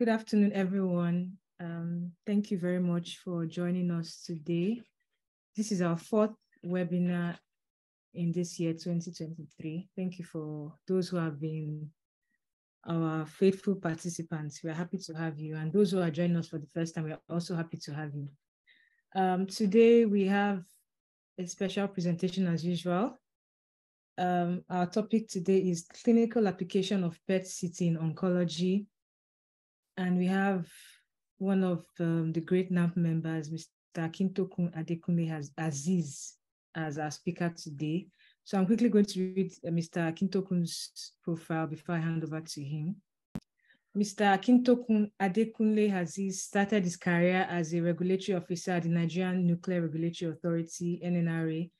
Good afternoon, everyone. Um, thank you very much for joining us today. This is our fourth webinar in this year, 2023. Thank you for those who have been our faithful participants. We're happy to have you. And those who are joining us for the first time, we're also happy to have you. Um, today, we have a special presentation as usual. Um, our topic today is clinical application of PET-CT in oncology. And we have one of um, the great NAMP members, Mr. Akintokun Adekunle Aziz, as our speaker today. So I'm quickly going to read uh, Mr. Akintokun's profile before I hand over to him. Mr. Akintokun Adekunle Aziz started his career as a regulatory officer at the Nigerian Nuclear Regulatory Authority, NNRA,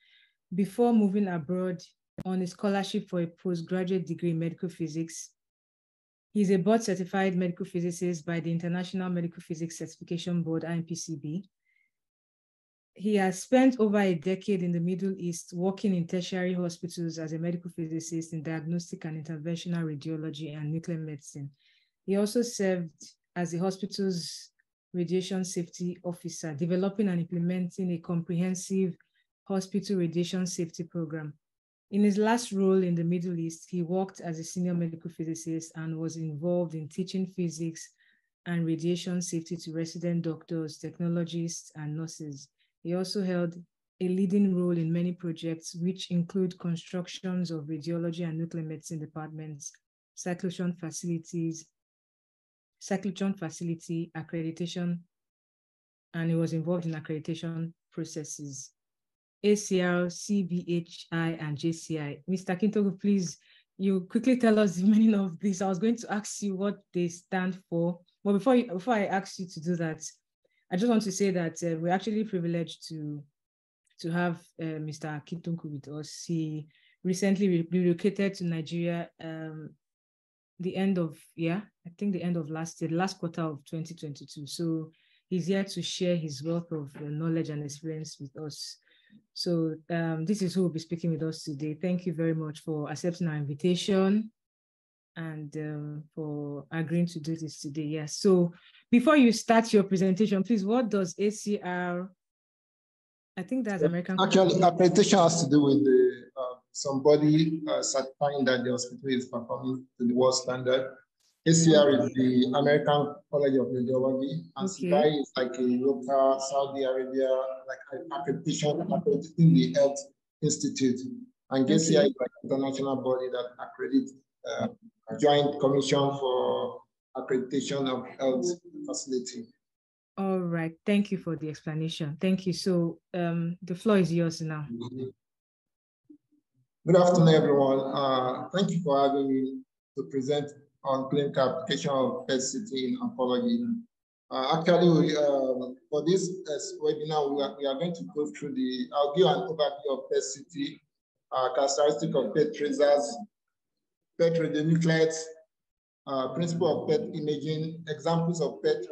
before moving abroad on a scholarship for a postgraduate degree in medical physics. He's a board certified medical physicist by the International Medical Physics Certification Board, IMPCB. He has spent over a decade in the Middle East working in tertiary hospitals as a medical physicist in diagnostic and interventional radiology and nuclear medicine. He also served as the hospital's radiation safety officer, developing and implementing a comprehensive hospital radiation safety program. In his last role in the Middle East, he worked as a senior medical physicist and was involved in teaching physics and radiation safety to resident doctors, technologists, and nurses. He also held a leading role in many projects, which include constructions of radiology and nuclear medicine departments, cyclotron facilities, cyclotron facility accreditation, and he was involved in accreditation processes. ACR, CBAHI, and JCI. Mr. Akintokun, please, you quickly tell us the meaning of this. I was going to ask you what they stand for, but before you, before I ask you to do that, I just want to say that uh, we're actually privileged to to have uh, Mr. Akintokun with us. He recently relocated to Nigeria um, the end of yeah, I think the end of last year, the last quarter of 2022. So he's here to share his wealth of uh, knowledge and experience with us. So um, this is who will be speaking with us today. Thank you very much for accepting our invitation and um, for agreeing to do this today. Yes. So before you start your presentation, please, what does ACR? I think that's American. Actually, accreditation has to do with the uh, somebody uh, certifying that the hospital is performing to the world standard. ACR is the American College of Radiology, and okay. is like a local Saudi Arabia, like accreditation, accrediting the Health Institute. And okay. JCI is like international body that accredits uh, Joint Commission for Accreditation of Health Facility. All right, thank you for the explanation. Thank you. So um, the floor is yours now. Good afternoon, everyone. Uh, thank you for having me to present on clinical application of PET-CT in oncology. Uh, actually, um, for this uh, webinar, we are, we are, going to go through the, I'll give an overview of PET-CT, uh, characteristic of PET tracers, PET radionuclides, uh, principle of PET imaging, examples of PET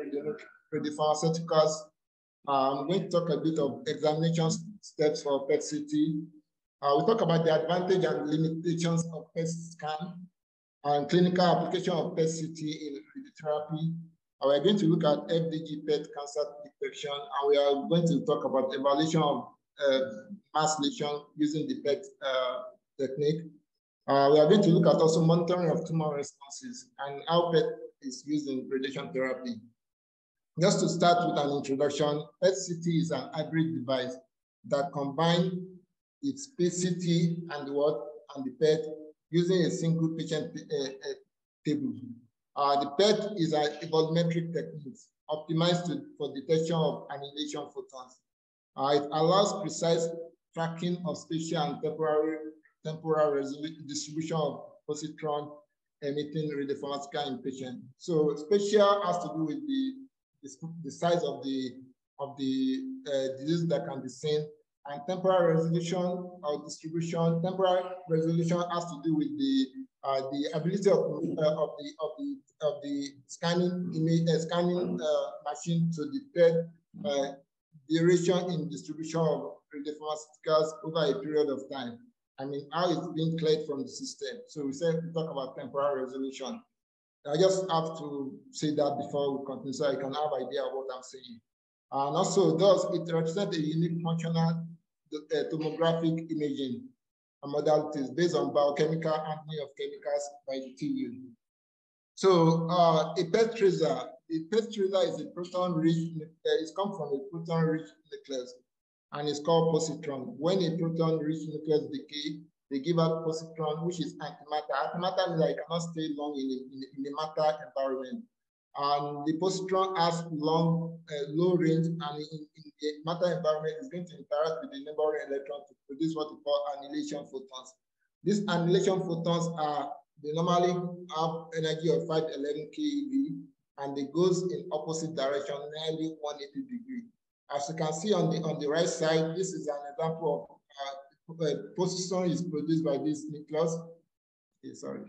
radiopharmaceuticals. Um, I'm going to talk a bit of examination steps for PET-CT. Uh, we talk about the advantage and limitations of PET scan and clinical application of PET-CT in radiotherapy. Uh, we're going to look at FDG PET cancer detection, and we are going to talk about evaluation of uh, mass lesion using the PET uh, technique. Uh, we are going to look at also monitoring of tumor responses and how PET is used in radiation therapy. Just to start with an introduction, PET-CT is an hybrid device that combines its PCT and what and the PET using a single patient table. Uh, the PET is a volumetric technique optimized to, for detection of annihilation photons. Uh, it allows precise tracking of spatial and temporal temporal distribution of positron emitting radiopharmaceutical in patient. So spatial has to do with the, the, the size of the of the uh, disease that can be seen, and temporal resolution or distribution. Temporal resolution has to do with the uh, the ability of, uh, of the of the of the scanning image uh, scanning uh, machine to detect uh, duration in distribution of radiopharmaceuticals over a period of time. I mean, how it's being cleared from the system. So we said we talk about temporal resolution. I just have to say that before we continue so I can have idea of what I'm saying. And also thus it represents a unique functional tomographic imaging and modalities based on biochemical handling of chemicals by the TU. So uh, a PET tracer, a PET tracer is a proton-rich, uh, it's come from a proton-rich nucleus and it's called positron. When a proton-rich nucleus decay, they give out positron, which is antimatter. Antimatter that it cannot stay long in the, in the, in the matter environment. And the positron has long, uh, low range, and in, in, the matter environment is going to interact with the neighboring electron to produce what we call annihilation photons. These annihilation photons are, they normally have energy of 511 keV, and it goes in opposite direction, nearly 180 degree. As you can see on the on the right side, this is an example of uh, positron is produced by this nucleus. Okay, sorry.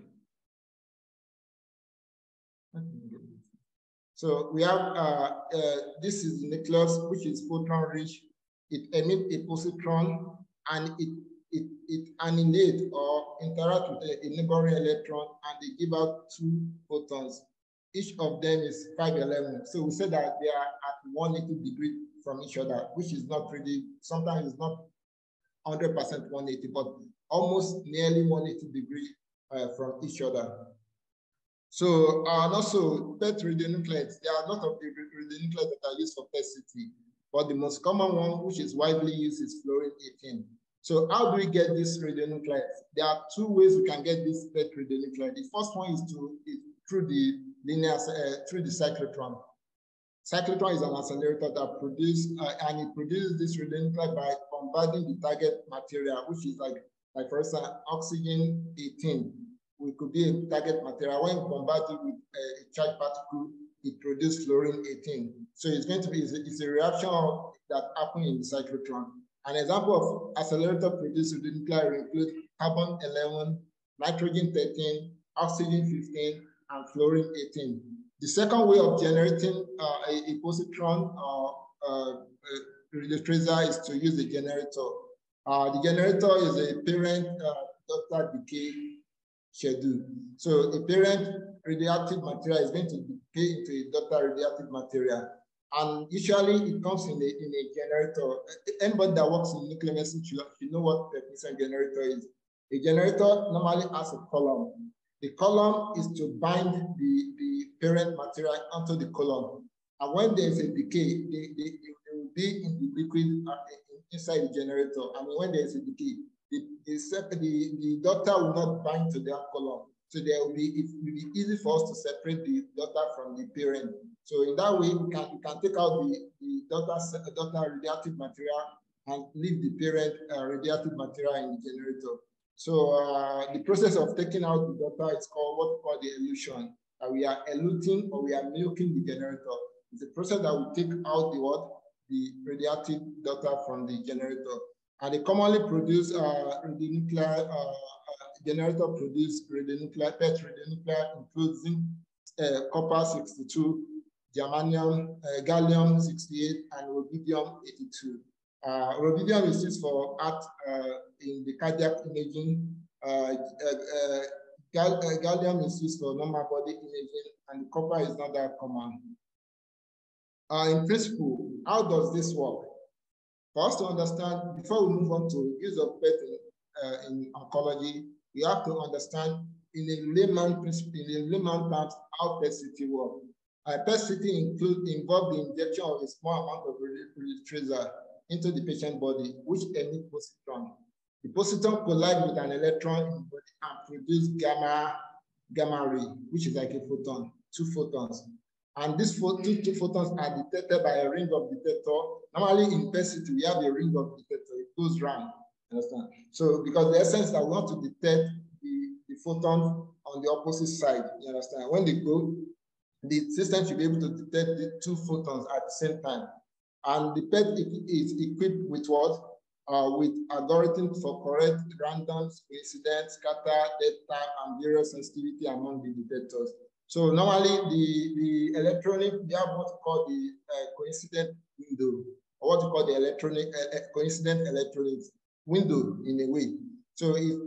So we have, uh, uh, this is nucleus, which is photon rich. It emits a positron and it, it, it annihilates or interact with a, neighboring electron and they give out two photons. Each of them is 511. So we say that they are at 180 degree from each other, which is not really, sometimes it's not 100% 180, but almost nearly 180 degree uh, from each other. So, uh, and also PET radionuclides, there are a lot of the radionuclides that are used for PET CT, but the most common one, which is widely used, is fluorine 18. So how do we get these radionuclides? There are two ways we can get this PET radionuclide. The first one is to is through the linear, uh, through the cyclotron. Cyclotron is an accelerator that produces, uh, and it produces this radionuclide by bombarding the target material, which is like, like for instance, oxygen 18 we could be a target material. When bombarded with a charged particle, it produces fluorine 18. So it's going to be, it's a, reaction that happens in the cyclotron. An example of accelerator produced with nuclear include carbon 11, nitrogen 13, oxygen 15, and fluorine 18. The second way of generating uh, a, a, positron or uh, uh, tracer is to use a generator. Uh, the generator is a parent uh, daughter decay schedule. So a parent radioactive material is going to decay into a daughter radioactive material. And usually it comes in a, in a generator. Anybody that works in nuclear medicine should know what the technetium generator is. A generator normally has a column. The column is to bind the, the parent material onto the column. And when there's a decay, they, they, they will be in the liquid uh, inside the generator. I mean, when there's a decay, the, the, daughter will not bind to that column. So there will be, it will be easy for us to separate the daughter from the parent. So in that way, we can, we can take out the, the daughter, daughter radioactive material and leave the parent uh, material in the generator. So uh, the process of taking out the daughter is called what we call the elution. Uh, we are eluting or we are milking the generator. It's a process that will take out the what? The radioactive daughter from the generator. And they commonly produce uh, radionuclide, uh, uh, generator produce radionuclide, PET zinc, uh, copper 62, germanium, uh, gallium 68, and rubidium 82. Uh, rubidium is used for art uh, in the cardiac imaging. Uh, gal gallium is used for normal body imaging, and copper is not that common. in principle, how does this work? For us to understand, before we move on to use of PET in, uh, in oncology, we have to understand in a layman in a layman terms, how PET CT works. Uh, PET CT include involve the injection of a small amount of tracer into the patient body, which emit positron. The positron collides with an electron in the body and produce gamma, gamma ray, which is like a photon, two photons. And these two, two photons are detected by a ring of detector. Normally in PET we have a ring of detector. It goes round. Understand? So because the essence that we want to detect the, the photon on the opposite side. You understand? When they go, the system should be able to detect the two photons at the same time. And the PET is equipped with what? Uh, with algorithms for correct random coincidence, scatter, time, and various sensitivity among the detectors. So normally the, the electronic, we have what we call the uh, coincident window, or what we call the electronic uh, uh coincident electronics window in a way. So if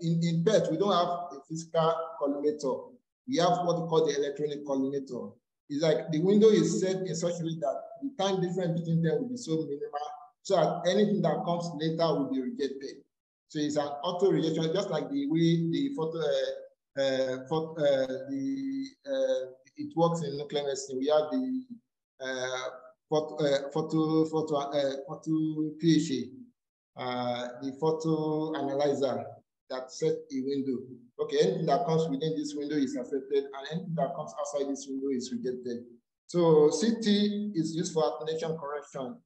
in, in PET, we don't have a physical collimator. we have what we call the electronic collimator. It's like the window is set in such a way that the time difference between them will be so minimal, so that anything that comes later will be rejected. So it's an auto rejection, just like the way the photo, uh, uh, photo uh, the uh, it works in nuclear medicine. We have the photo, photo, photo, photo the photo analyzer that set a window. Okay, anything that comes within this window is accepted, and anything that comes outside this window is rejected. So CT is used for attenuation correction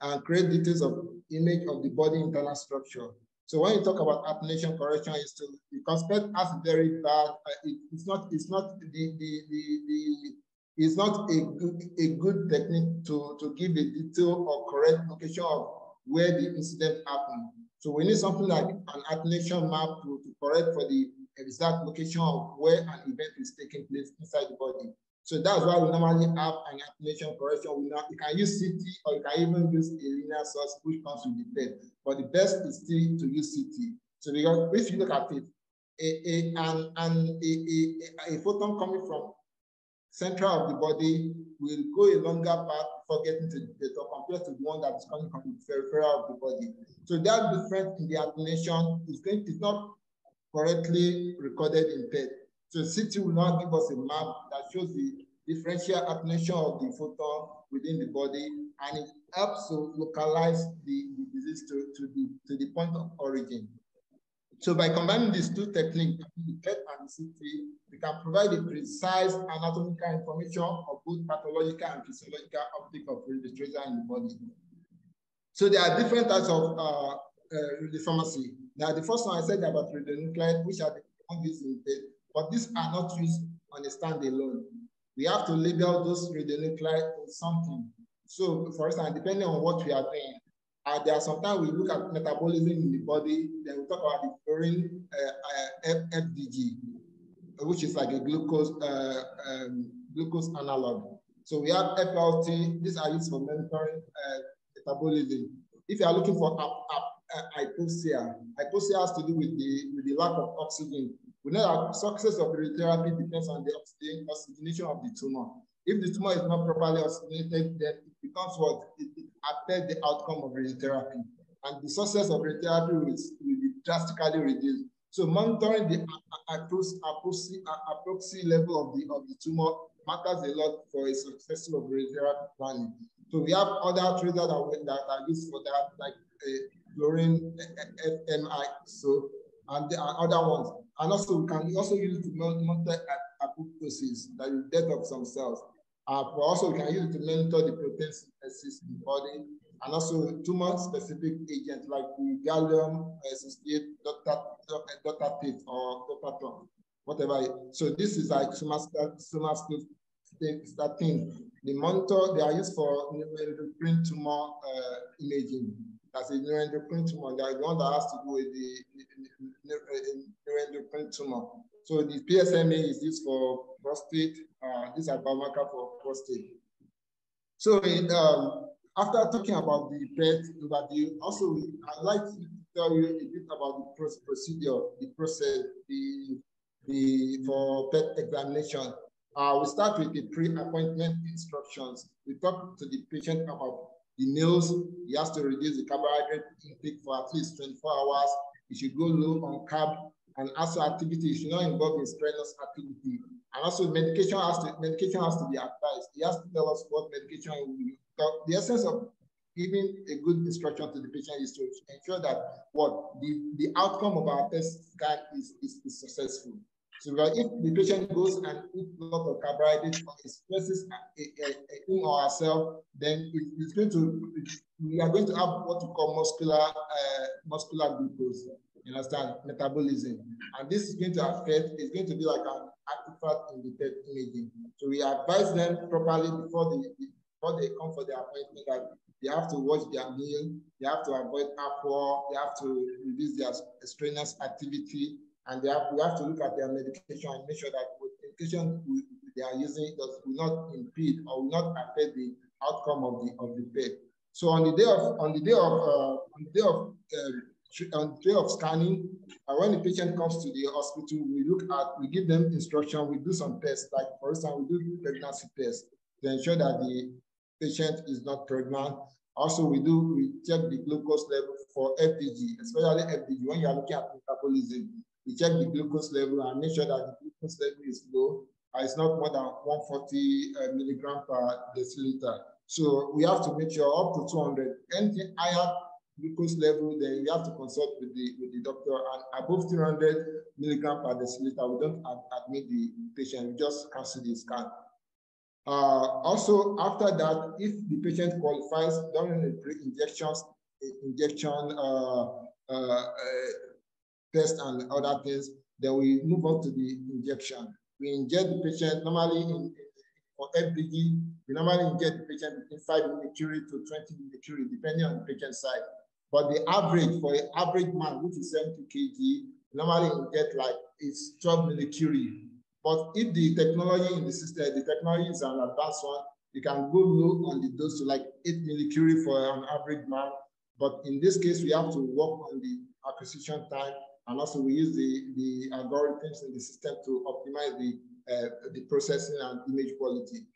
and create details of image of the body internal structure. So when you talk about attenuation correction, is to because PET has very bad. It, it's not. It's not the the the the. It's not a good a good technique to to give a detail or correct location of where the incident happened. So we need something like an attenuation map to, to correct for the exact location of where an event is taking place inside the body. So that's why we normally have an attenuation correction. We now, you can use CT or you can even use a linear source which comes with the bed. But the best is still to use CT. So because if you look at it, a, a, an, an, a, a, a photon coming from central of the body will go a longer path before getting to the data compared to the one that is coming from the peripheral of the body. So that difference in the attenuation is going to not correctly recorded in PET. So CT will not give us a map that shows the differential attenuation of the photon within the body, and it helps to localize the, the disease to, to, the, to the point of origin. So by combining these two techniques, the PET and the CT, we can provide a precise anatomical information of both pathological and physiological optic of radiotherapy in the body. So there are different types of uh, uh, pharmacy. Now, the first one I said about radionuclide, which are the used in PET, but these are not used on a standalone. We have to label those radionuclide something. So, for instance, depending on what we are doing, uh, there are sometimes we look at metabolism in the body, then we talk about the fluorine uh, uh, FDG, which is like a glucose uh, um, glucose analog. So we have FLT, these are used for monitoring uh, metabolism. If you are looking for hypoxia, hypoxia has to do with the, with the lack of oxygen. We know that success of radiotherapy depends on the oxygenation of the tumor. If the tumor is not properly oxygenated, then it becomes what? It, it affects the outcome of radiotherapy. And the success of radiotherapy will, will be drastically reduced. So monitoring the approximate level of the, of the tumor matters a lot for a successful radiotherapy planning. So we have other tracers that, that are used for that, like uh, fluorine FMI, so and there are other ones. And also we can also use it to monitor apoptosis, that is death of some cells. Uh, but also we can use it to monitor the protein synthesis in the body, and also tumor-specific agents like the gallium 68 dotatate or dotaton, whatever. So this is like somatostatin. The monitor, they are used for neuroendocrine tumor uh, imaging. That's a neuroendocrine tumor. That is the one that has to do with the neuroendocrine tumor. So the PSMA is used for prostate. Uh, these are biomarker for prostate. So um, after talking about the PET overview, also I'd like to tell you a bit about the procedure, the process, the, the for PET examination. Uh, we start with the pre-appointment instructions. We talk to the patient about the meals. He has to reduce the carbohydrate intake for at least 24 hours. He should go low on carb and also activity should not involve in strenuous activity. And also medication has to medication has to be advised. He has to tell us what medication will be. The essence of giving a good instruction to the patient is to ensure that what the, the outcome of our test scan is, is, is successful. So if the patient goes and eats a lot of carbohydrates or expresses him or herself, then it, it's going to, we are going to have what we call muscular, uh, muscular glucose, you understand, metabolism. And this is going to affect, it's going to be like an artifact in the PET imaging. So we advise them properly before they, before they come for their appointment that they have to watch their meal, they have to avoid alcohol, they have to reduce their strenuous activity, and have, we have to look at their medication and make sure that the medication we, they are using does not impede or will not affect the outcome of the of the PET. So on the day of on the day of uh, on the day of uh, on the day of scanning, uh, when the patient comes to the hospital, we look at, we give them instruction, we do some tests, like for instance, we do pregnancy tests to ensure that the patient is not pregnant. Also, we do, we check the glucose level for FDG, especially FDG. When you are looking at metabolism, we check the glucose level and make sure that the glucose level is low. It's not more than 140 uh, milligram per deciliter. So we have to make sure up to 200. Anything higher glucose level, then you have to consult with the with the doctor. And above 300 milligram per deciliter, we don't ad admit the patient. We just cancel the scan. Uh, also, after that, if the patient qualifies during the pre-injection injection uh, uh, uh, test and other things, then we move on to the injection. We inject the patient normally in, for FDG, we normally inject the patient between 5 millicurie to 20 millicurie, depending on the patient size. But the average for an average man, which is 70 kg, normally inject like it's 12 millicurie. But if the technology in the system, the technology is an advanced one, you can go low on the dose to like 8 millicurie for an average man. But in this case, we have to work on the acquisition time and also we use the, the algorithms in the system to optimize the, uh, the processing and image quality.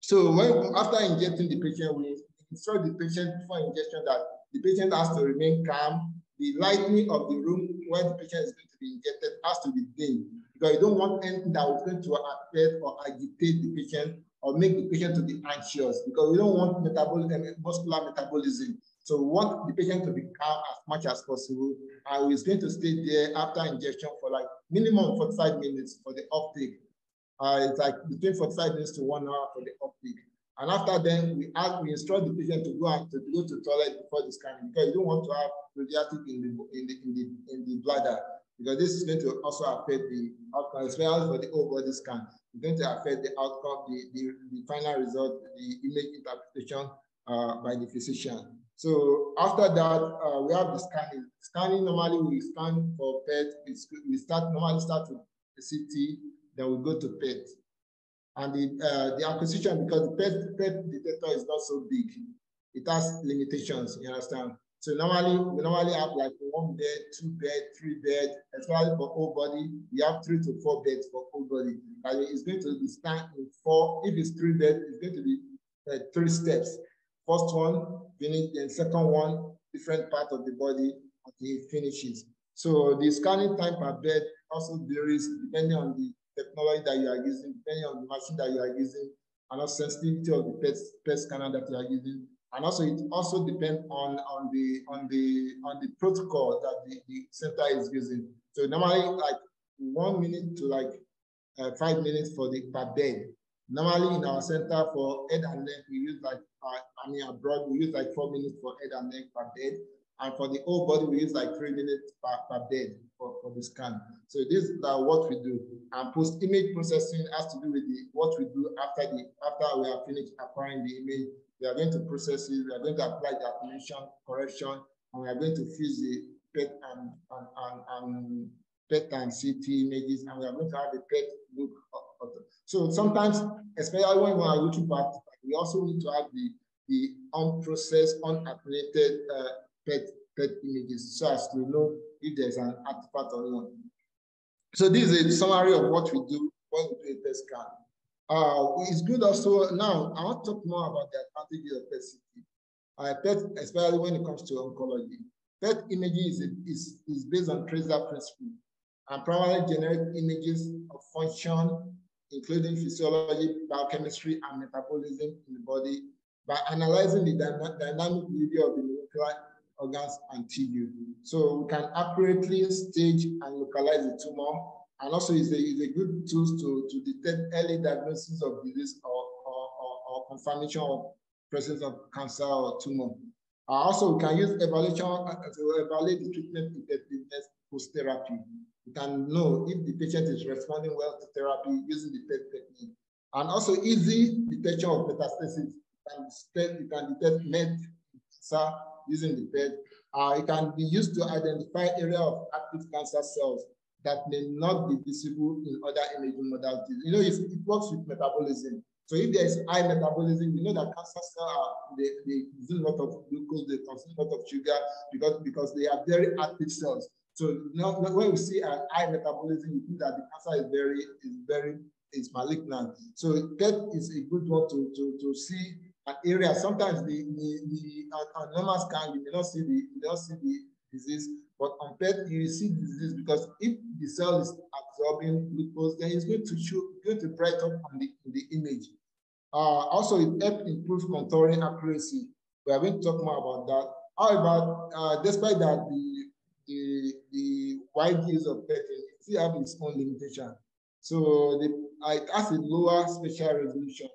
So when, after injecting the patient, we instruct the patient before injection that the patient has to remain calm. The lighting of the room where the patient is going to be injected has to be dim because you don't want anything that is going to affect or agitate the patient or make the patient to be anxious because we don't want metabolic, muscular metabolism. So we want the patient to be calm as much as possible. And we're going to stay there after injection for like minimum 45 minutes for the uptake. Uh, it's like between 45 minutes to one hour for the uptake. And after then, we ask, we instruct the patient to go out to go to toilet before the scanning because you don't want to have radioactive in the in the in the in the bladder because this is going to also affect the outcome, as especially for the whole body scan. It's going to affect the outcome, the, the, the final result, the image interpretation uh, by the physician. So after that, uh, we have the scanning. Scanning normally we scan for PET. We start normally start with the CT, then we go to PET. And the, uh, the acquisition, because the PET, PET detector is not so big, it has limitations, you understand? So normally, we normally have like one bed, two bed, three bed, especially for whole body. We have three to four beds for whole body. And it's going to be scanned in four. If it's three beds, it's going to be uh, three steps. First one, finish, then second one, different part of the body until it finishes. So the scanning time per bed also varies depending on the technology that you are using, depending on the machine that you are using, and also sensitivity of the PET, PET scanner that you are using. And also it also depends on, on the on the on the protocol that the, the center is using. So normally like one minute to like uh, five minutes for the per bed. Normally in our center for head and neck, we use like, I mean abroad, we use like four minutes for head and neck per bed. And for the whole body, we use like three minutes per, per bed for, for the scan. So this is uh, what we do. And post-image processing has to do with the, what we do after the after we have finished acquiring the image. We are going to process it, we are going to apply the attenuation, correction, and we are going to fuse the PET and, and, and, and PET and CT images, and we are going to have the PET look. So sometimes, especially when we are looking for we also need to have the, the unprocessed, unattenuated uh, PET, PET images so as to know if there's an artifact or not. So this is a summary of what we do when we do a PET scan. Uh, it's good also, now I want to talk more about the advantages of PET CT. Uh, PET, especially when it comes to oncology. PET imaging is, is, is based on tracer principle and primarily generate images of function, including physiology, biochemistry, and metabolism in the body by analyzing the dynamic behavior of the molecular organs and tissue. So we can accurately stage and localize the tumor, and also is a, is a good tool to, to detect early diagnosis of disease or, or, or, or confirmation of presence of cancer or tumor. Uh, also, we can use evaluation to evaluate the treatment effectiveness post-therapy. You can know if the patient is responding well to therapy using the PET technique. And also easy detection of metastasis. You can, you can detect MET cancer using the PET. Uh, it can be used to identify area of active cancer cells that may not be visible in other imaging modalities. You know, it works with metabolism. So if there is high metabolism, we know that cancer cells are, they, they consume a lot of glucose, they consume a lot of sugar because, because they are very active cells. So now when we see a high metabolism, we think that the cancer is very, is very, is malignant. So PET is a good one to, to, to see an area. Sometimes the, the, the on normal scan, you may not see the, you may not see the disease, but on PET, you see the disease because if the cell is absorbing glucose, then it's going to show, going to bright up on the, the image. Uh, also, it helps improve contouring accuracy. We are going to talk more about that. However, uh, despite that, the, the, the wide use of PET still have its own limitation. So the, it has a lower spatial resolution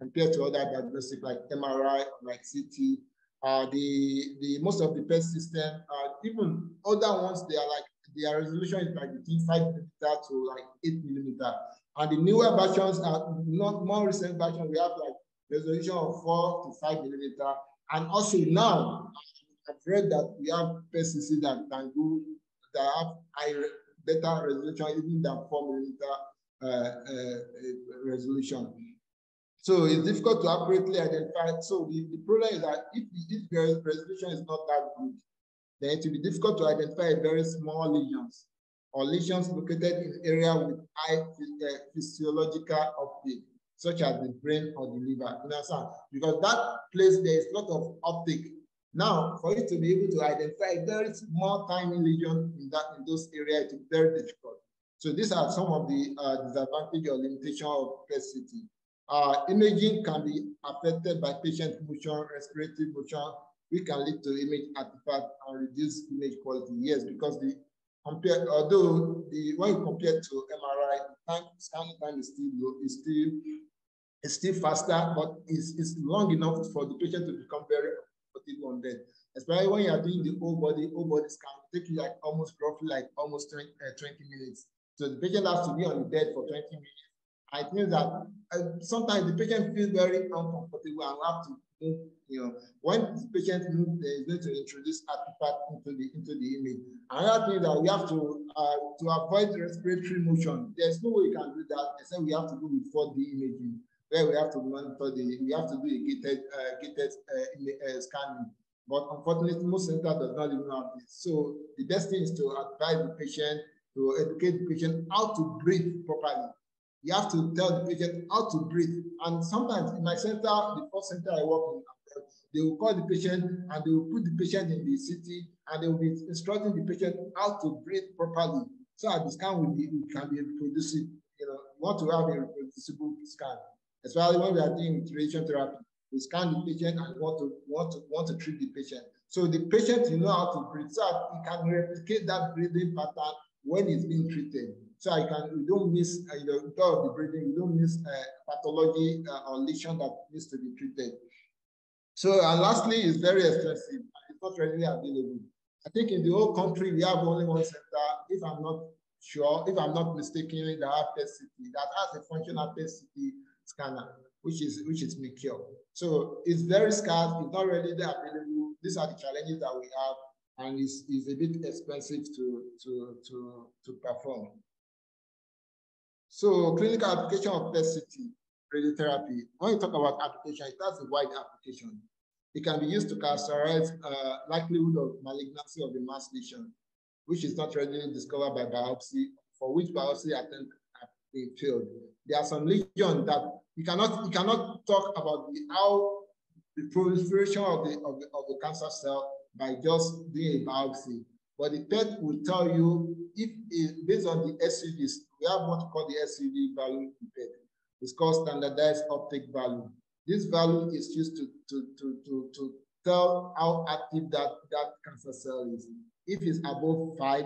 compared to other diagnostic like MRI, like CT. Uh, the, the most of the PET system, uh, even other ones, they are like their resolution is like between five millimeter to like eight millimeter. And the newer versions are not more recent versions, we have like resolution of four to five millimeter. And also now, I've read that we have PCC that can do that have high, better resolution even than four millimeter uh, uh, resolution. So it's difficult to accurately identify. So the, the problem is that if, if the resolution is not that good, then it will be difficult to identify very small lesions or lesions located in area with high uh, physiological uptake, such as the brain or the liver. You understand? Because that place, there is a lot of uptake. Now, for you to be able to identify very small tiny lesion in that in those areas, it's very difficult. So these are some of the uh, disadvantages or limitation of PET-CT. Uh, imaging can be affected by patient motion, respiratory motion, which can lead to image artifact and reduce image quality. Yes, because the compare, although the when you compare to MRI, time, scanning time is still low, is still it's still faster, but it's, it's long enough for the patient to become very comfortable on bed. Especially when you are doing the whole body, whole body scan, take you like almost roughly like almost 20, uh, 20 minutes. So the patient has to be on the bed for 20 minutes. I think that uh, sometimes the patient feels very uncomfortable and have to move, you know, when the patient moves, there is going to introduce artifact into the into the image. Another thing that we have to uh, to avoid respiratory motion. There's no way you can do that except we have to do with 4D imaging, where we have to monitor the we have to do a gated uh, gated uh, uh, scanning. But unfortunately, most centers does not even have this. So the best thing is to advise the patient to educate the patient how to breathe properly. You have to tell the patient how to breathe. And sometimes in my center, the first center I work in, they will call the patient and they will put the patient in the CT and they will be instructing the patient how to breathe properly. So that the scan will be, can be reproducible. You know, we want to have a reproducible scan. Especially when we are doing radiation therapy, we scan the patient and want to want to want to treat the patient. So the patient, you know how to breathe, so he can replicate that breathing pattern when he's being treated. So I can, we don't miss, uh, you know, the breathing, we don't miss uh, pathology uh, or lesion that needs to be treated. So, and lastly, it's very expensive and it's not readily available. I think in the whole country, we have only one center, if I'm not sure, if I'm not mistaken, that have PET-CT, that has a functional PET-CT scanner, which is which is MeCure. So it's very scarce, it's not readily available. These are the challenges that we have, and it's, it's a bit expensive to, to, to, to perform. So clinical application of PET-CT radiotherapy, when you talk about application, it has a wide application. It can be used to characterize uh, likelihood of malignancy of the mass lesion, which is not readily discovered by biopsy, for which biopsy attempt have been failed. There are some lesions that you cannot you cannot talk about the how the proliferation of the, of the of the cancer cell by just doing a biopsy. But the PET will tell you if it, based on the SUVs, we have what we call the SUV value PET. It's called standardized uptake value. This value is used to, to, to, to, to tell how active that, that cancer cell is. If it's above five,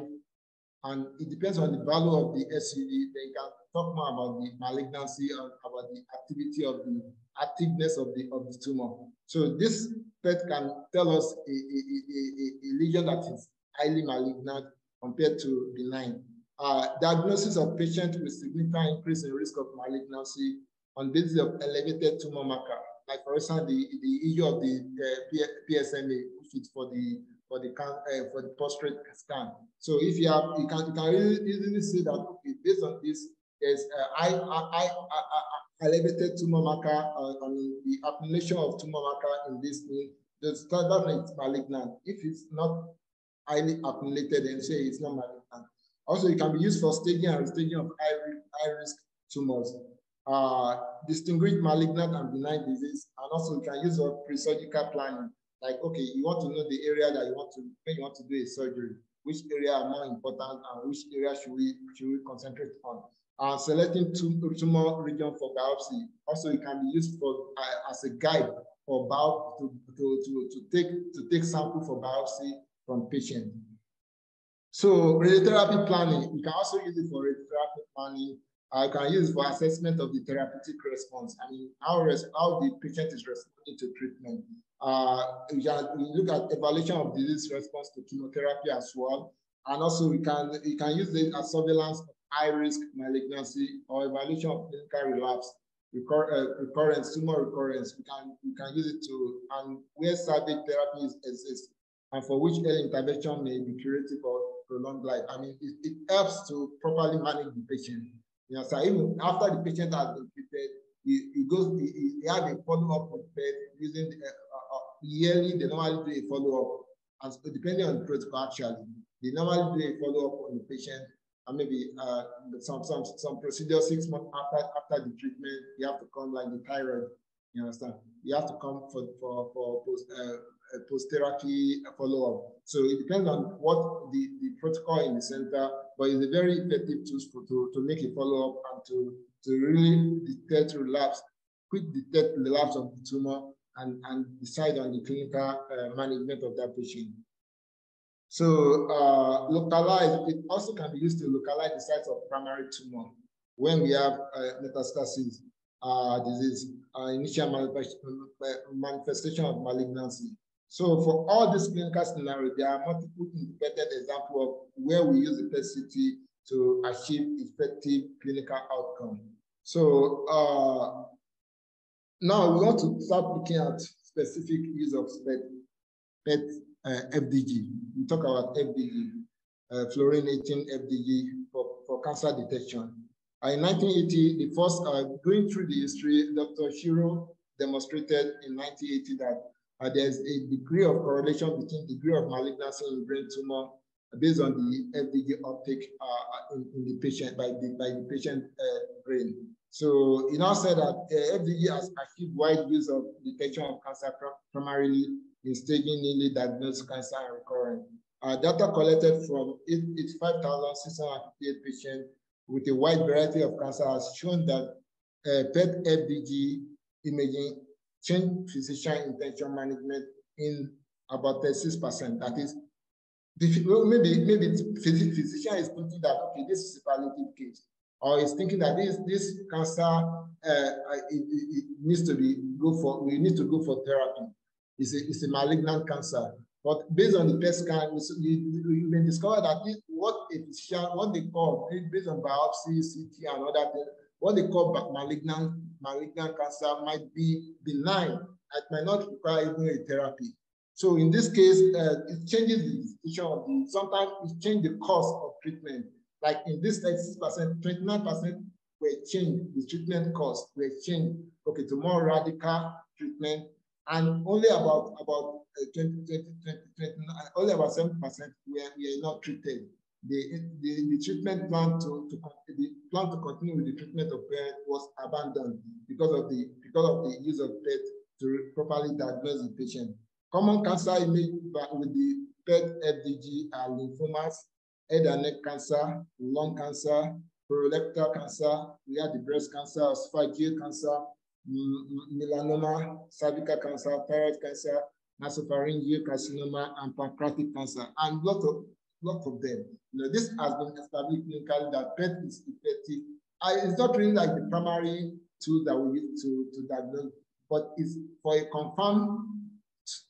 and it depends on the value of the SUV, they can talk more about the malignancy and about the activity of the activeness of the, of the tumor. So this PET can tell us a, a, a, a lesion that is highly malignant compared to benign. Uh, diagnosis of patients with significant increase in risk of malignancy on basis of elevated tumor marker, like for example, the, the issue of the uh, PSMA, which is for the for the uh, for the prostate scan. So if you have, you can you can easily see that okay, based on this, there's a high, high, high, elevated tumor marker uh, on the accumulation of tumor marker in this thing. The standard is malignant. If it's not highly accumulated, then say it's not malignant. Also, it can be used for staging and staging of high, high risk tumors. Uh, malignant and benign disease, and also you can use for pre-surgical planning like, okay, you want to know the area that you want to, when you want to do a surgery, which area are more important and which area should we, should we concentrate on. Uh, selecting tumor region for biopsy. Also, it can be used for uh, as a guide for bio to, to, to, to, take, to take sample for biopsy from patient. So radiotherapy planning, you can also use it for radiotherapy planning. I uh, can use for assessment of the therapeutic response. I mean, how, how the patient is responding to treatment. Uh, we can look at evaluation of disease response to chemotherapy as well. And also we can, we can use it as surveillance of high risk malignancy or evaluation of clinical relapse, recur, uh, recurrence, tumor recurrence. We can, we can use it to, and where salvage therapies exist and for which early intervention may be curative or prolonged life. I mean, it, it helps to properly manage the patient. You know, so even after the patient has been treated, he, he goes, he, he a follow-up with using the, uh, yearly, they normally do a follow-up. And so depending on the protocol, actually, they normally do a follow-up on the patient and maybe uh, some some some procedure six months after after the treatment, you have to come like the thyroid. You understand? You have to come for for for post uh, post therapy follow up. So it depends on what the the protocol in the center, but it's a very effective tool to to make a follow up and to to really detect relapse, quick detect relapse of the tumor and, and decide on the clinical uh, management of that patient. So uh, localize, it also can be used to localize the sites of primary tumor when we have uh, metastasis uh, disease, uh, initial manifestation of malignancy. So for all these clinical scenarios, there are multiple independent examples of where we use the PET-CT to achieve effective clinical outcome. So uh, now we want to start looking at specific use of PET, PET uh, FDG. We talk about FDG, uh, fluorinating FDG for, for cancer detection. Uh, in 1980, the first, uh, going through the history, Dr. Shiro demonstrated in 1980 that uh, there's a degree of correlation between degree of malignancy in brain tumor based on the FDG uptake uh, in, in, the patient by the, by the patient uh, brain. So he now said that uh, FDG has achieved wide use of detection of cancer primarily in staging newly diagnosed cancer and recurrent. Uh, data collected from 85,658 patients with a wide variety of cancer has shown that uh, PET FDG imaging changed physician intention management in about 36%. That is, maybe maybe physician is thinking that okay, this is a palliative case or is thinking that this this cancer uh, it, it, needs to be go for we need to go for therapy. It's a, it's a malignant cancer. But based on the PET scan, you, may discover that what a physician, what they call based on biopsy, CT, and other things, what they call malignant malignant cancer might be benign. It might not require even a therapy. So in this case, uh, it changes the decision of the. Sometimes it changes the cost of treatment. Like in this 36%, 29% were changed, the treatment costs were changed, okay, to more radical treatment. And only about, about uh, 20, 20, 20, 20 only about 7% were, were not treated. The, the, the treatment plan to, to the plan to continue with the treatment of PET was abandoned because of the because of the use of PET to properly diagnose the patient. Common cancer image with the PET FDG are lymphomas, head and neck cancer, lung cancer, colorectal cancer, we have the breast cancer, esophageal cancer, melanoma, cervical cancer, thyroid cancer, nasopharyngeal carcinoma, and pancreatic cancer, and lot of lot of them. You know, this has been established clinically that PET is effective. I, it's not really like the primary tool that we use to, to diagnose, but it's for a confirmed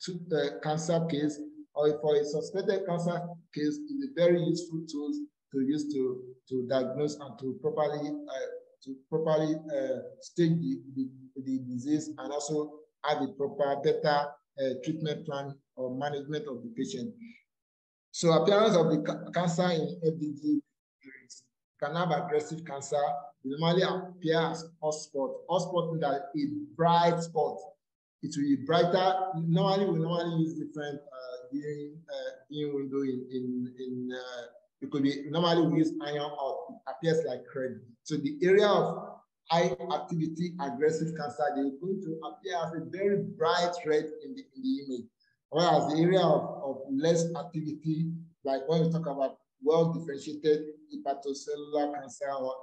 to, uh, cancer case, or for a suspected cancer case is a very useful tool to use to, to diagnose and to properly uh, to properly uh, stage the, the, the, disease and also have a proper, better uh, treatment plan or management of the patient. So appearance of the cancer in FDG can have aggressive cancer. Normally appear as hot spot. Hot spot means that a bright spot. It will be brighter. Normally, we normally use different uh, viewing, uh, viewing window in, in, in uh, it could be, normally we use iron out. It appears like red. So the area of high activity aggressive cancer, they're going to appear as a very bright red in the, in the image. Whereas the area of, of less activity, like when we talk about well-differentiated hepatocellular cancer or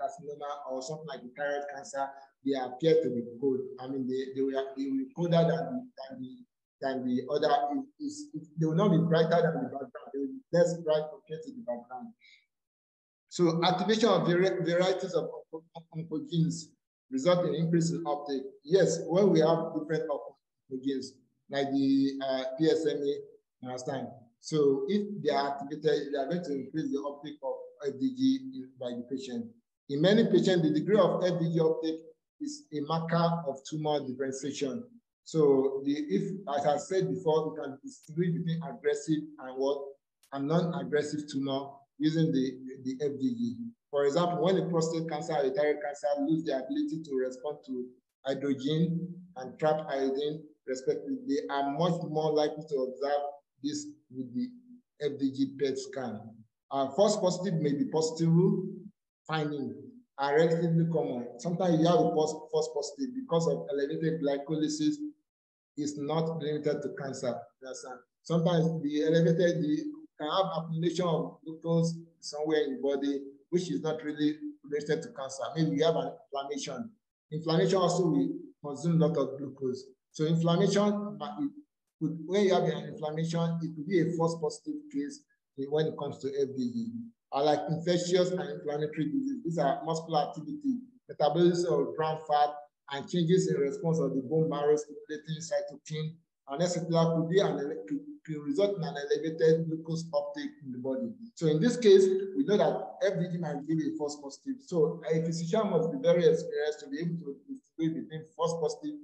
carcinoma or something like the thyroid cancer, they appear to be cold. I mean, they, they, will, they colder than, than, the, than the other. Is, they will not be brighter than the background. They will be less bright compared to the background. So activation of varieties of oncogenes result in increase in uptake. Yes, when we have different oncogenes, like the uh, PSMA time. So if they are activated, they are going to increase the uptake of FDG by the patient. In many patients, the degree of FDG uptake is a marker of tumor differentiation. So the, if, as I said before, we can distinguish between aggressive and what and non-aggressive tumor using the, the FDG. For example, when a prostate cancer or a thyroid cancer lose the ability to respond to androgen and trap iodine, respectively, they are much more likely to observe this with the FDG PET scan. Uh, false positive may be positive finding are relatively common. Sometimes you have a false positive because of elevated glycolysis is not limited to cancer. Sometimes the elevated, the can have accumulation of glucose somewhere in the body, which is not really related to cancer. Maybe you have an inflammation. Inflammation also will consume a lot of glucose. So inflammation, when you have an inflammation, it could be a false positive case when it comes to FDG. Are like infectious and inflammatory disease. These are muscular activity, metabolism of brown fat, and changes in response of the bone marrow stimulating cytokine and etc. could be an could result in an elevated glucose uptake in the body. So in this case, we know that FDG might give a false positive. So a physician must be very experienced to be able to distinguish between false positive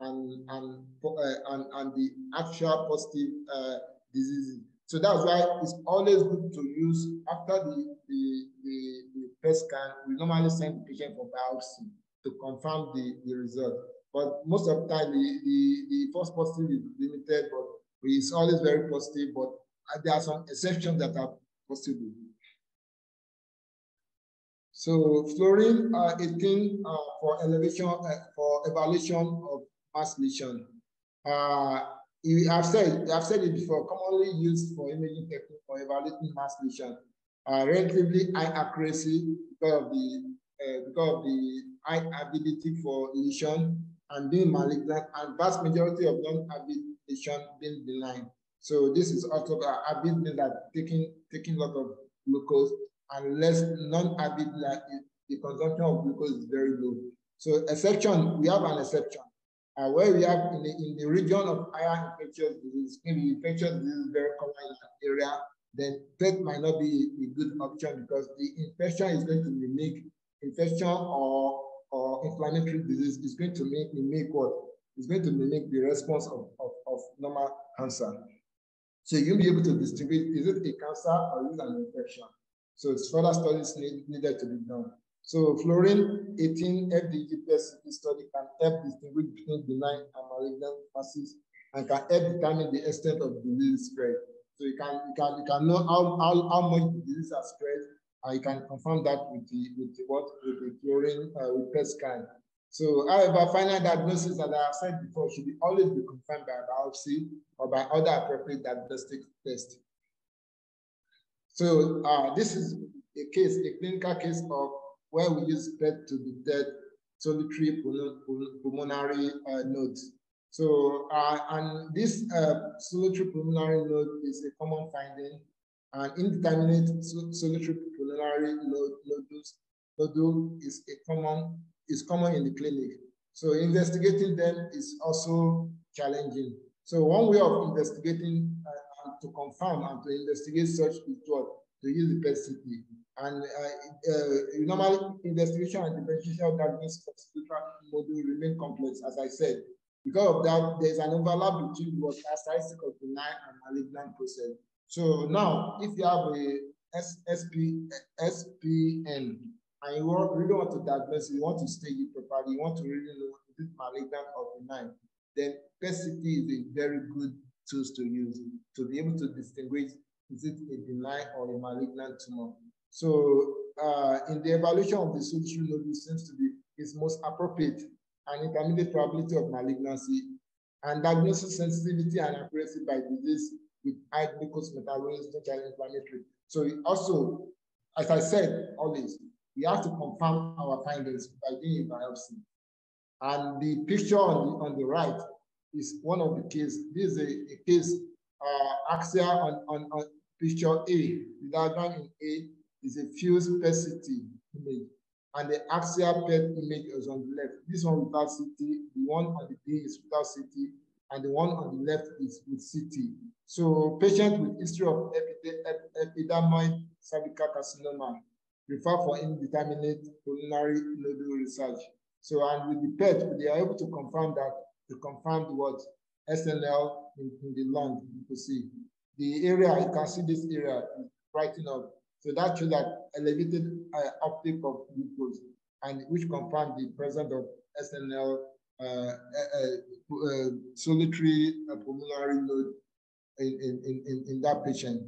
and and uh, and, and the actual positive uh, diseases. So that's why it's always good to use after the the the, the PET scan. We normally send the patient for biopsy to confirm the, the result. But most of the time, the, the, the false positive is limited, but it's always very positive, but there are some exceptions that are possible. So fluorine uh, 18 uh, for elevation, uh, for evaluation of mass lesion. Uh, I've said, I've said it before, commonly used for imaging technique for evaluating mass lesion. Uh, relatively high accuracy because of the uh, because of the high ability for lesion and being malignant, and vast majority of non-avid lesion being benign. So this is also uh, avid means that taking taking a lot of glucose, and less non-avid like the consumption of glucose is very low. So exception, we have an exception. Uh, where we have in the, in the region of higher infectious disease, maybe infectious disease is very common in that area, then PET might not be a good option because the infection is going to mimic infection or or inflammatory disease is going to make mimic what? It's going to mimic the response of, of, of normal cancer. So you'll be able to distinguish, is it a cancer or is it an infection? So it's further studies need, needed to be done. So fluorine 18 FDG PET study can help distinguish between benign and malignant masses and can help determine the extent of disease spread. So you can you can you can know how, how, how much the disease has spread I can confirm that with the with the what with the chlorine uh, with PET scan. So, however, final diagnosis, as I have said before, should be always be confirmed by biopsy or by other appropriate diagnostic tests. So, uh, this is a case, a clinical case of where we use PET to detect solitary pulmonary uh, nodes. So, uh, and this uh, solitary pulmonary node is a common finding and indeterminate solitary pulmonary nodules nodule is a common is common in the clinic. So investigating them is also challenging. So one way of investigating uh, to confirm and to investigate such is to use the PET-CT. And uh, uh, normally investigation and differentiation diagnosis of solitary nodule remain complex, as I said. Because of that, there's an overlap between the characteristic of benign and malignant process. So now, if you have a SP, SPN and you want, really want to diagnose, you want to stage it properly, you want to really know if it's malignant or benign, then PET-CT is a very good tool to use to be able to distinguish is it a benign or a malignant tumor. So uh, in the evaluation of the solitary nodule seems to be its most appropriate and intermediate probability of malignancy and diagnosis sensitivity and accuracy by disease with high glucose metabolism, which inflammatory. So also, as I said always, we have to confirm our findings by doing a biopsy. And the picture on the, on the right is one of the cases. This is a, a case uh, axia on, on, on picture A. The diagram in A is a fused PET image. And the axial PET image is on the left. This one without CT, the one on the B is without CT, and the one on the left is with CT. So patient with history of epidermoid cervical carcinoma refer for indeterminate pulmonary nodule research. So, and with the PET, they are able to confirm that, to confirm what? SNL in, in the lung, you can see. The area, you can see this area brighten up. So that shows that elevated uh, uptake of glucose, and which confirmed the presence of SNL uh, uh, uh, uh, solitary uh, pulmonary node in, in, in, in that patient.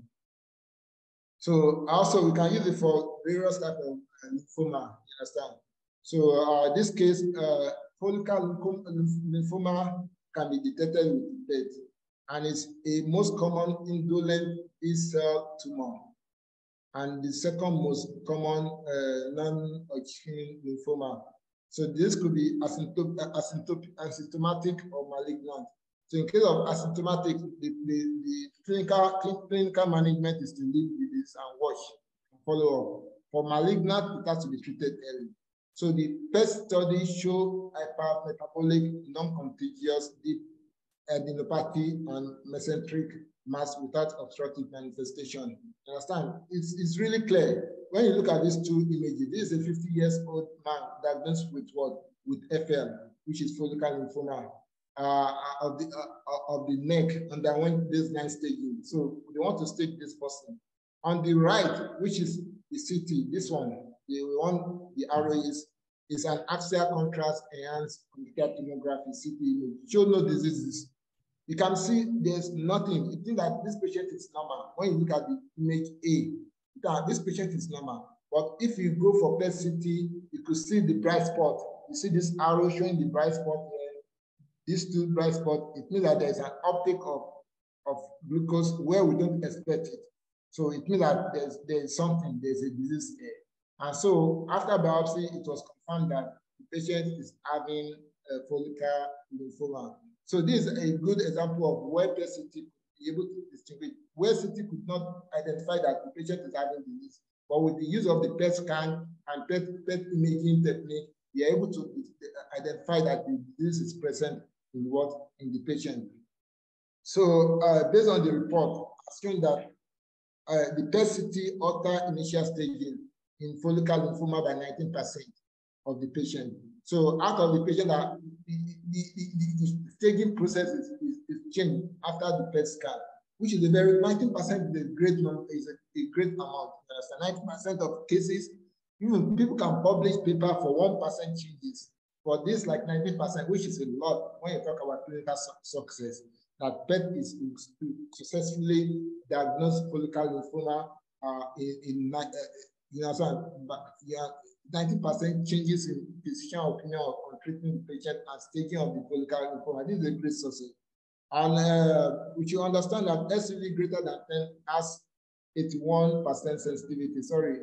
So also we can use it for various type of lymphoma, you understand? So uh, this case, uh, follicular lymphoma can be detected with PET, and it's a most common indolent B-cell tumor, and the second most common uh, non-Hodgkin lymphoma. So this could be asymptomatic or malignant. So in case of asymptomatic, the, the, the clinical, clinical management is to live with this and watch follow up. For malignant, it has to be treated early. So the first study show hypermetabolic, non-contiguous deep adenopathy and mesenteric mass without obstructive manifestation. Understand? It's, it's really clear. When you look at these two images, this is a 50 years old man diagnosed with what? With FL, which is follicular lymphoma uh, of, the, uh, of the neck underwent this nine staging. So they want to stage this person. On the right, which is the CT, this one, the one the arrow is, is an axial contrast enhanced computer tomography CT image. Show no diseases. You can see there's nothing. You think that this patient is normal. When you look at the image A, that this patient is normal. But if you go for PET CT, you could see the bright spot. You see this arrow showing the bright spot here. These two bright spots, it means that there's an uptake of, of glucose where we don't expect it. So it means that there's, there's something, there's a disease there. And so after biopsy, it was confirmed that the patient is having a follicular lymphoma. So this is a good example of where PET-CT could be able to distinguish, where CT could not identify that the patient is having disease. But with the use of the PET scan and PET, PET imaging technique, we are able to identify that the disease is present in what in the patient. So uh, based on the report, showing that uh, the PET-CT alter initial staging in follicular lymphoma by 19% of the patient. So out of the patient that the, the, the, the, staging process is, is, is, changed after the PET scan, which is a very 19% is a great is a, a great amount. That's 90% of cases, even people can publish paper for 1% changes. For this, like 19%, which is a lot when you talk about clinical su success, that PET is successfully diagnosed follicular lymphoma uh, in, in uh, you know, so, but, yeah, 90% changes in physician opinion on treating patient and staging of the follicular lymphoma. This is a great success. And uh, we should understand that SUV greater than 10 has 81% sensitivity. Sorry,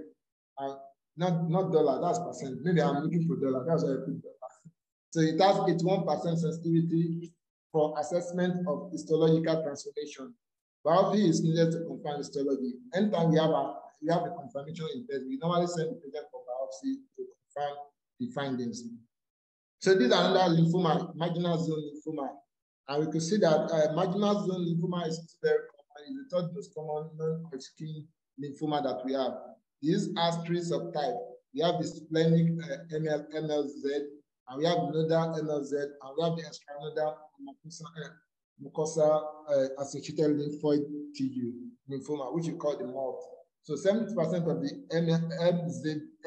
uh, not, not dollar, that's percent. Maybe I'm looking for dollar, that's why I put dollar. So it has 81% sensitivity for assessment of histological transformation. Biopsy is needed to confirm histology. Anytime we have a we have a confirmation in test, we normally send the patient for biopsy to confirm the findings. So this is another lymphoma, marginal zone lymphoma. And we can see that uh, marginal zone lymphoma is very common. It's the third most common non-Hodgkin lymphoma that we have. These are three subtypes. We have the splenic uh, ML, MLZ, and we have nodal NOZ, and we have the extranodal mucosa, uh, mucosa uh, associated lymphoid tissue lymphoma, which we call the MALT. So 70% of the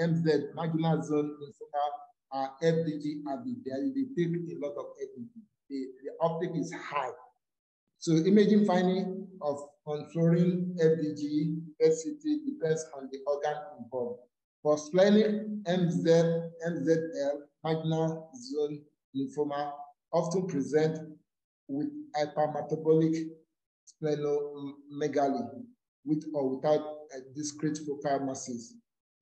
MZ, marginal zone lymphoma are FDG avid. They, take a lot of FDG. The, the uptake is high. So imaging finding of on fluorine FDG, SCT depends on the organ involved. For splenic MZ, MZL, marginal zone lymphoma often present with hypermetabolic splenomegaly with or without discrete focal masses.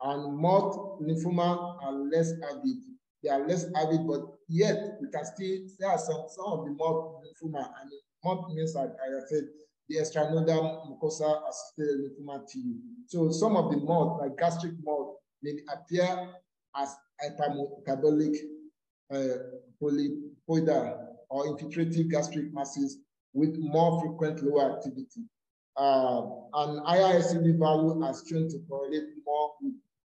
And MALT lymphoma are less avid. They are less avid, but yet we can still, there are some, some of the MALT lymphoma, I mean, MALT means, like I said, the extranodal mucosa associated lymphoma tissue. So some of the MALT, like gastric MALT, may appear as hypermetabolic uh, polypoidal or infiltrative gastric masses with more frequent lower activity. Uh, an higher SUV value has shown to correlate more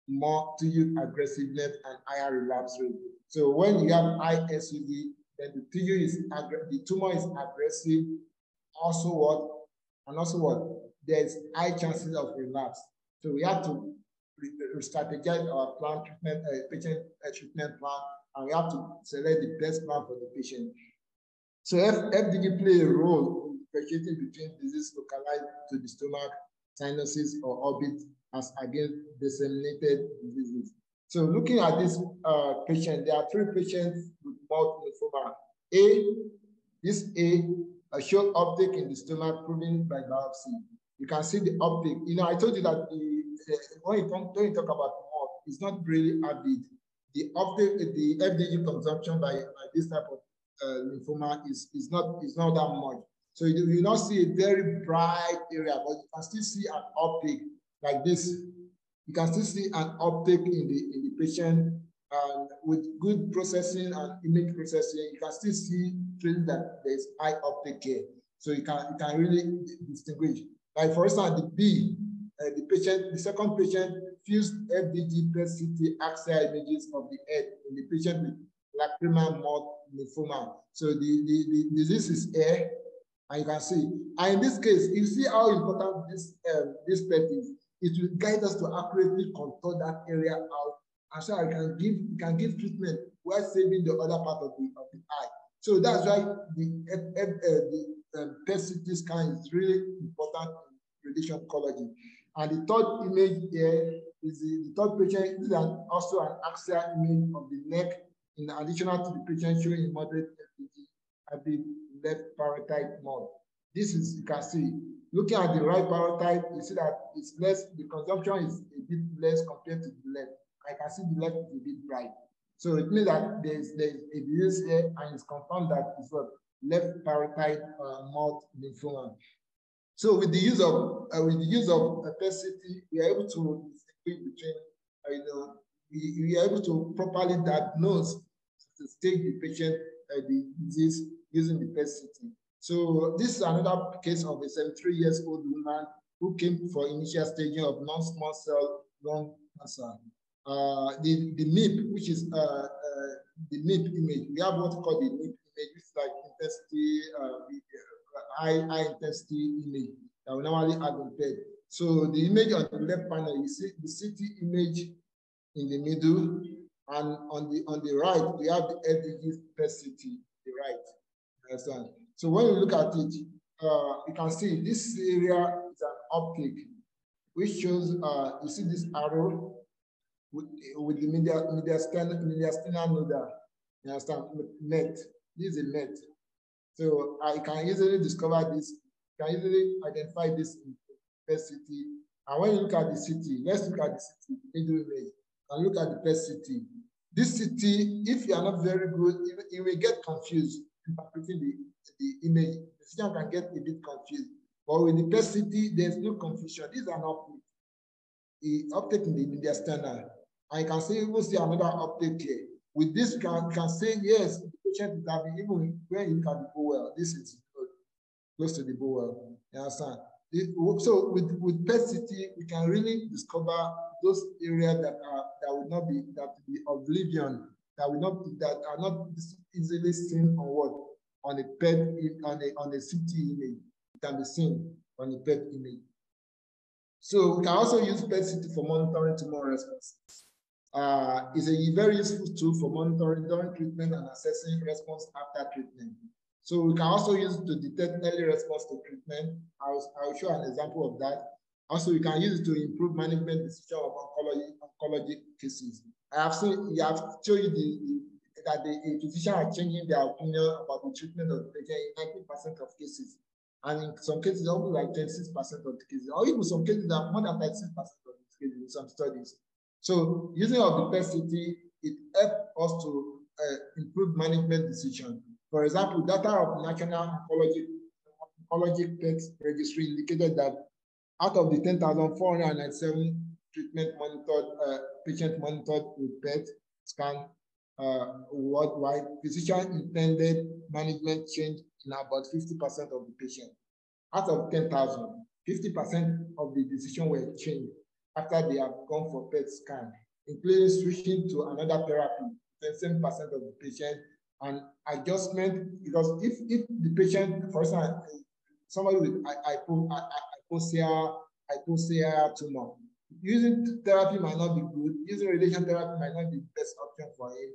more tissue aggressiveness and higher relapse rate. So when you have high SUV, then the tissue is the tumor is aggressive. Also what and also what there's high chances of relapse. So we have to strategize our plan treatment uh, patient uh, treatment plan, and we have to select the best plan for the patient. So F FDG play a role differentiating between disease localized to the stomach, sinuses, or orbit as against disseminated diseases. So looking at this uh, patient, there are three patients with multiple lymphoma. A, this A a show uptake in the stomach proven by biopsy. You can see the uptake. You know, I told you that the, uh, when, you talk, when you talk about malt, it's not really avid. The uptake, the FDG consumption by, by this type of uh, lymphoma is, is, not, is not that much. So you will not see a very bright area, but you can still see an uptake like this. You can still see an uptake in the, in the patient and with good processing and image processing, you can still see traces that there's high uptake here. So you can, you can really distinguish. Like for instance, the B, uh, the patient, the second patient fused FDG PET CT axial images of the head in the patient with lacrimal MALT lymphoma. So the, the, the disease is air, and you can see. And in this case, you see how important this, um, this PET is. It will guide us to accurately contour that area out and so I can give can give treatment while saving the other part of the of the eye. So that's why the uh, the um, PET CT scan is really important in radiation oncology. And the third image here is the, the third patient is also an axial image of the neck in addition to the patient showing moderate FDG at the left parotid mode. This is, you can see, looking at the right parotid, you see that it's less, the consumption is a bit less compared to the left. I can see the left is a bit bright. So it means that there's, there's a disease here and it's confirmed that it's what left parotid uh, MALT lymphoma. So with the use of uh, with the use of opacity, we are able to distinguish between, uh, you know, we, we, are able to properly diagnose to stage the patient uh, the disease using the PET CT. So this is another case of a 73 years old woman who came for initial staging of non-small cell lung cancer uh, the, the MIP, which is uh, uh, the MIP image. We have what called the MIP image, which is like intensity, uh, high, high intensity image that we normally have in PET. So the image on the left panel, you see the CT image in the middle, and on the on the right, we have the FDG PET CT. So when you look at it, uh, you can see this area is an uptake, which shows, uh, you see this arrow, with, with the media, mediastinal, mediastinal nodal. You understand? Net. This is a net. So I can easily discover this, can easily identify this in PET CT. And when you look at the CT, let's look at the the middle image, and look at the CT. This CT, if you are not very good, you, you will get confused interpreting the, the image. The system can get a bit confused. But with the CT, there's no confusion. These are not the uptake in the mediastinal. And you can see, even see another uptake here. With this, you can, can say, yes, the patient is having, even when you can go well, this is close to the bowel. You understand? So with, with PET CT, we can really discover those areas that are that would not be that be oblivion that will not that are not easily seen on what on a PET on a on a CT image. It can be seen on a PET image. So we can also use PET CT for monitoring tumor response. Uh, it's a very useful tool for monitoring during treatment and assessing response after treatment. So we can also use it to detect early response to treatment. I'll, I'll show an example of that. Also, we can use it to improve management decision of oncology, oncology cases. I have seen, you have shown you the, the that the physician are changing their opinion about the treatment of the patient in 90% of cases. And in some cases, almost like 26% of the cases, or even some cases that more than 36% of the cases in some studies. So using of CT, it helps us to uh, improve management decision. For example, data of National Oncology, Oncology PET Registry indicated that out of the 10,497 treatment monitored, uh, patient monitored with PET scan uh, worldwide, physician intended management change in about 50% of the patient. Out of 10,000, 50% of the decision were changed after they have gone for PET scan, including switching to another therapy, 10% of the patient, and adjustment, because if, if the patient, for example, somebody with hypoxia, hypoxia tumor, using therapy might not be good, using radiation therapy might not be the best option for him.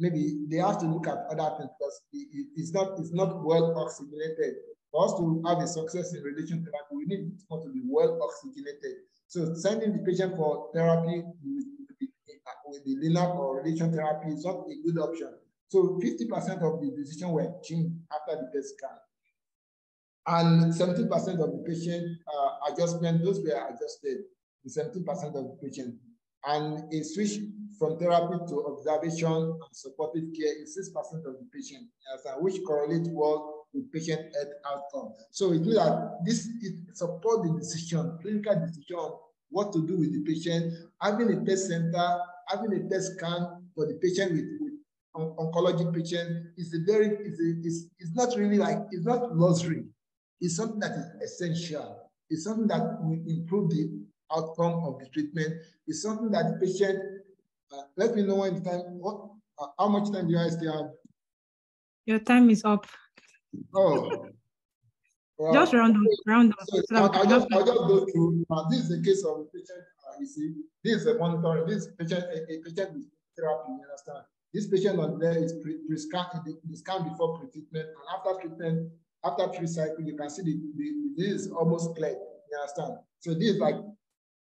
Maybe they have to look at other things because it, it's not it's not well oxygenated. For us to have a success in radiation therapy, we need it to be well oxygenated. So sending the patient for therapy with, with the LINAC or radiation therapy is not a good option. So 50% of the decision were changed after the PET scan. And 17% of the patient uh, adjustment, those were adjusted, the 17% of the patient. And a switch from therapy to observation and supportive care in 6% of the patient, which correlates well with patient health outcome. So we means that this it supports the decision, clinical decision, what to do with the patient, having a test center, having a test scan for the patient with, with on oncology patient is a very, is a, it's not really like, it's not luxury. It's something that is essential. It's something that will improve the outcome of the treatment. It's something that the patient, uh, let me know when the time, what, uh, how much time do you guys still have? Your time is up. Oh. Well, just round up, round up. So I'll, I'll, just, I'll just go through. Uh, this is a case of a patient, uh, you see, this is a monitoring, this patient, a, a patient with therapy, you understand? This patient on there is pre, pre scan, the, scan before pre-treatment, and after treatment, after three cycles, you can see the, the, this is almost clear. You understand? So this is like,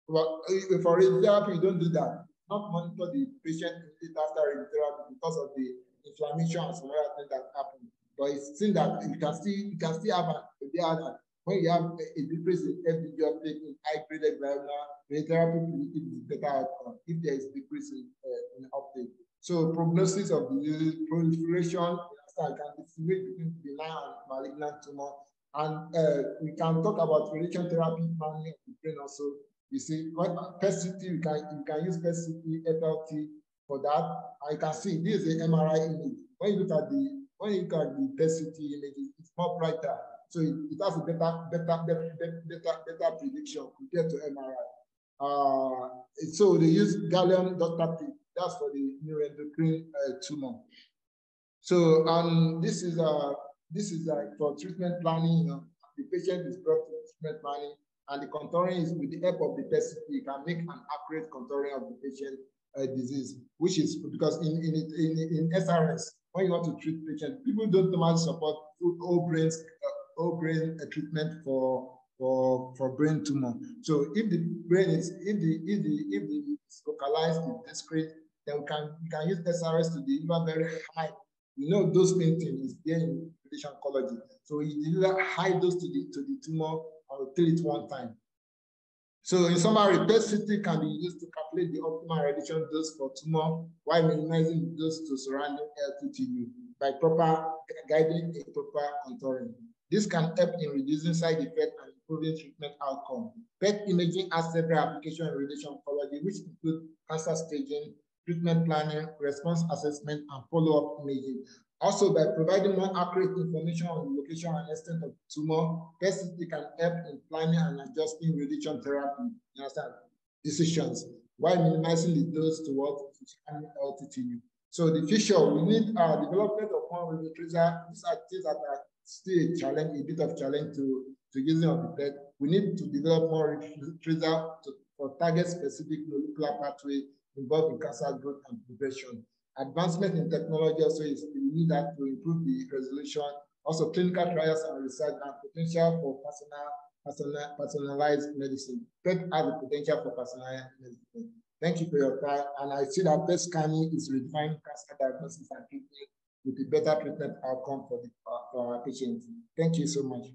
well, for radiotherapy, you don't do that. Not monitor the patient after radiotherapy because of the inflammation and some other things that happen. But it's seen that you can still you can still have a, when you have a, decrease in FDG uptake in high-grade glioma, radiotherapy predicted better outcome if there is decrease in, uh, in uptake. So prognosis of disease, proliferation, can distinguish between benign and malignant tumor. And uh, we can talk about radiation therapy planning of the brain also. You see, PET CT, you can, you can use PET CT, FLT for that. I can see this is the MRI image. When you look at the when you look at the PET CT image, it's more brighter. So it, it has a better, better, better, better, better prediction compared to MRI. Uh, so they use gallium DOTA That's for the neuroendocrine uh, tumor. So um, this is uh, this is uh, for treatment planning. You know, the patient is brought to treatment planning, and the contouring is with the help of the PET You can make an accurate contouring of the patient uh, disease, which is because in in, in in SRS when you want to treat patients, people don't normally support whole brain uh, whole brain uh, treatment for for for brain tumor. So if the brain is if the if the if the localized, discrete, then we can we can use SRS to deliver very high we know dose painting is there in radiation oncology. So we deliver high dose to the, to the tumor kill it one time. So in summary, PET CT can be used to calculate the optimal radiation dose for tumor while minimizing dose to surrounding L2 tissue by proper guiding a proper contouring. This can help in reducing side effects and improving treatment outcome. PET imaging has several applications in radiation oncology, which include cancer staging, treatment planning, response assessment, and follow-up imaging. Also, by providing more accurate information on the location and extent of tumor, PET-CT can help in planning and adjusting radiation therapy decisions while minimizing the dose towards L2 tissue. So the future, we need uh, development of more tracer. These are things that are still a challenge, a bit of challenge to, to using of the PET. We need to develop more tracer to, for target specific molecular pathway involved in cancer growth and progression. Advancement in technology also is we need that to improve the resolution. Also clinical trials and research and potential for personal, personal personalized medicine. PET has the potential for personalized medicine. Thank you for your time. And I see that PET scanning is redefining cancer diagnosis and treatment with a better treatment outcome for, the, for our patients. Thank you so much.